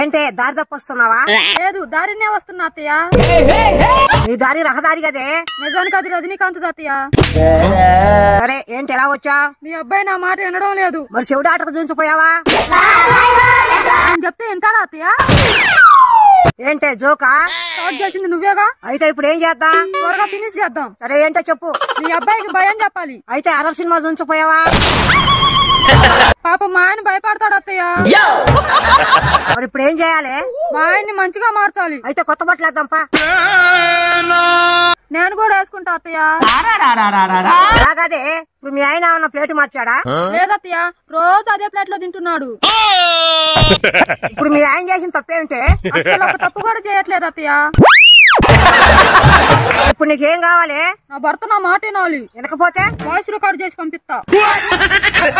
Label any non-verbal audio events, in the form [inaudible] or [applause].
ఏంటే దారి తప్పొస్తున్నావా? లేదు దారినే వస్తున్నా అత్తయ్య. నీ దారి రహదారి కదే. నిజానికి అది రజనీకాంత్ అత్తయ్య. సరే ఏంటి ఎలా వచ్చా? మీ అబ్బాయి నా మాట వినడం లేదు. మరి చెవిటి ఆటకు చూసిపోయావా ఆయన చెప్తే వింటాడా అత్తయ్య? ఏంటే జోకా? స్టార్ట్ చేసింది నువ్వేగా? అయితే ఇప్పుడు ఏం చేద్దాం? త్వరగా ఫినిష్ చేద్దాం. సరే ఏంటో చెప్పు. మీ అబ్బాయికి భయం చెప్పాలి. అయితే అరవ సినిమా చూసిపోయావా పాప మా మరి ఇప్పుడు ఏం చేయాలి? మా ఆయన్ని మంచిగా మార్చాలి. అయితే కొత్త బట్టలు వేద్దాంపా. నేను కూడా వేసుకుంటా అత్తయ్య. అలాగదే ఇప్పుడు మీ ఆయన ఏమన్నా ప్లేట్ మార్చాడా? లేదత్తయ్య రోజు అదే ప్లేట్లో తింటున్నాడు ఇప్పుడు మీ ఆయన చేసిన తప్పేంటే అసలు ఒక తప్పు కూడా చేయట్లేదు అత్తయ్య. ఇప్పుడు నీకేం కావాలి? నా భర్త నా మాట వినాలి. వినకపోతే? వాయిస్ రికార్డ్ చేసి పంపిస్తా. [laughs]